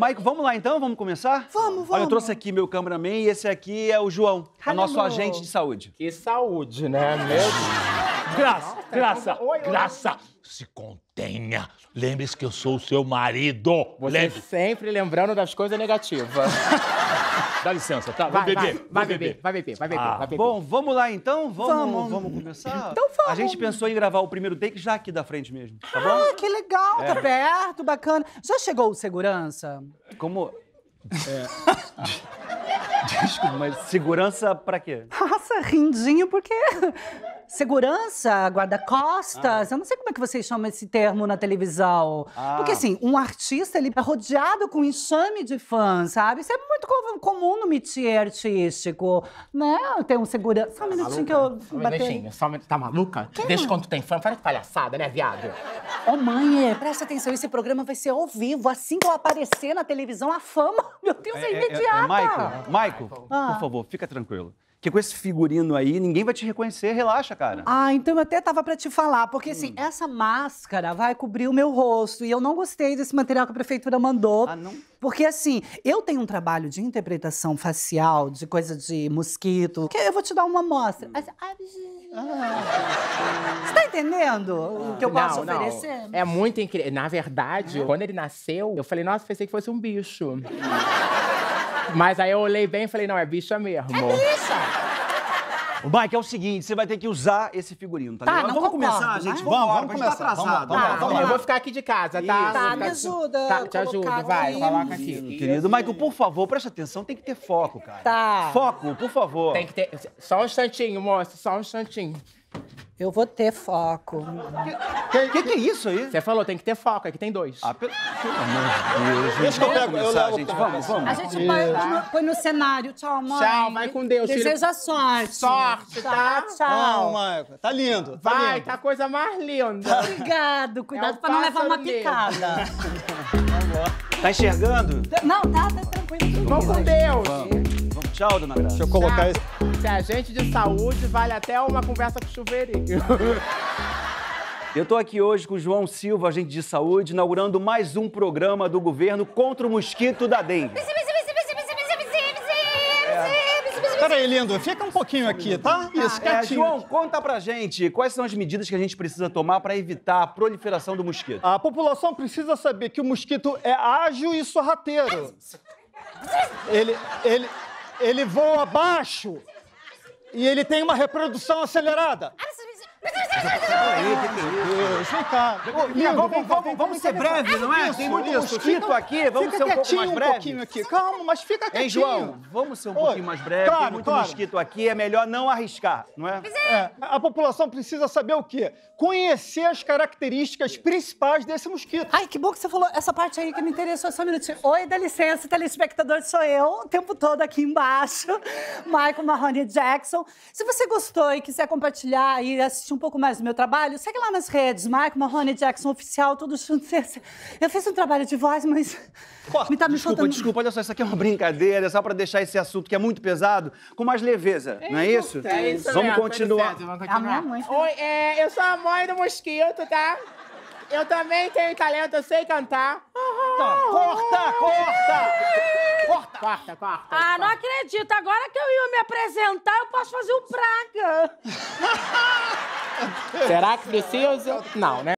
Maico, vamos lá então? Vamos começar? Vamos, Olha, eu vamos. trouxe aqui meu cameraman e esse aqui é o João, o nosso agente de saúde. Que saúde, né? Meu Deus. Graça, graça, Oi, oi. graça. Se contenha. Lembre-se que eu sou o seu marido. Você Lembre. sempre lembrando das coisas negativas. Dá licença, tá? Vai, vai, beber. vai vou beber, vai beber, vai beber, Ah, vai beber. Bom, vamos lá então? Vamos, Vamos. vamos começar? Então vamos. A gente pensou em gravar o primeiro take já aqui da frente mesmo, tá bom? Ah, que legal, tá perto, bacana. Já chegou o segurança? Como... É... Desculpa, mas segurança pra quê? Nossa, rindinho, porque segurança, guarda-costas, eu não sei como é que vocês chamam esse termo na televisão. Ah. Porque assim, um artista, ele é rodeado com um enxame de fãs, sabe? Isso é muito co- comum no métier artístico, né? Tem um segurança... Só um minutinho que eu um minutinho, só um minuto. Tá maluca? Desde quando tu tem fã, fala que palhaçada, né, viado? Ô, mãe, é, presta atenção, esse programa vai ser ao vivo. Assim que eu aparecer na televisão, a fama, meu Deus, é, imediata. Maico, Maico, Ah. por favor, fica tranquilo. Que com esse figurino aí, ninguém vai te reconhecer, relaxa, cara. Ah, então eu até tava pra te falar, porque assim, essa máscara vai cobrir o meu rosto e eu não gostei desse material que a prefeitura mandou. Ah, não? Porque assim, eu tenho um trabalho de interpretação facial, de coisa de mosquito, que eu vou te dar uma amostra. Assim, ah, Você tá entendendo o que eu posso não, oferecer? não. É muito incrível. Na verdade, quando ele nasceu, eu falei, nossa, pensei que fosse um bicho. Mas aí eu olhei bem e falei, não, é bicha mesmo. O Mike, é o seguinte, você vai ter que usar esse figurino, tá, Tá, ligado? não vamos concordo, começar, mas- gente? Vamos, Vamos, vamos tá começar, vamos lá, atrasado. vamos Tá, vamos Eu vou ficar aqui de casa, tá? Isso. Tá, me ajuda Tá, te ajudo, vai, coloca aqui. Querido, Michael, por favor, presta atenção, tem que ter foco, cara. Tá. Foco, por favor. Tem que ter. Só um instantinho, moço, só um instantinho. Eu vou ter foco. O que, que é isso aí? Você falou, tem que ter foco, aqui tem dois. Ah, pelo, amor de Deus. Deixa que eu Vamos pego, eu levo gente. Vamos, vamos. A gente põe, põe no- põe no cenário. Tchau, mãe. Tchau, vai com Deus, filho. Deseja sorte. Sorte, tá? Tchau. Não, Maico. Tá lindo. Tá Vai, lindo. tá a coisa mais linda. Obrigado. Cuidado É um pra não levar uma picada. Tá enxergando? não, tá, tá tranquilo. Vamos com Deus. Vamos, tchau, dona Graça. Deixa eu colocar esse. Se a gente de saúde vale até uma conversa com o chuveirinho. Eu tô aqui hoje com o João Silva, agente de saúde, inaugurando mais um programa do governo contra o mosquito da dengue. Pera aí, lindo. Fica um pouquinho aqui, tá? Isso, É, quietinho. João, conta pra gente quais são as medidas que a gente precisa tomar pra evitar a proliferação do mosquito. A população precisa saber que o mosquito é ágil e sorrateiro. Ele, ele, ele voa baixo e ele tem uma reprodução acelerada. Deus, vem cá. Ô, lindo, vamos, ser breves, não é? Tem muito mosquito aqui, vamos ser um pouco mais breves. pouquinho aqui. Calma, mas fica quietinho. Hein, João? Vamos ser um pouquinho mais breve. Claro, Tem muito mosquito aqui, é melhor não arriscar, não é? É, a população precisa saber o quê? Conhecer as características principais desse mosquito. Ai, que bom que você falou essa parte aí que me interessou. Só um minutinho. Oi, dá licença, telespectador, sou eu, o tempo todo aqui embaixo. Michael Mahoney Jackson. Se você gostou e quiser compartilhar e assistir um pouco mais do meu trabalho, segue lá nas redes, Michael Mahoney Jackson Oficial, tudo junto. Eu fiz um trabalho de voz, mas me tá me Desculpa, faltando... desculpa, olha só, isso aqui é uma brincadeira, é só pra deixar esse assunto que é muito pesado com mais leveza, não é isso? É isso Vamos mesmo, continuar. certo, vamos A continuar. mãe. Oi, é, eu sou a mãe do mosquito, tá? Eu também tenho talento, eu sei cantar. Corta, corta! Corta, corta, corta. Ah, não acredito. Agora que eu ia me apresentar, eu posso fazer o praga. Será que precisa? Não, né?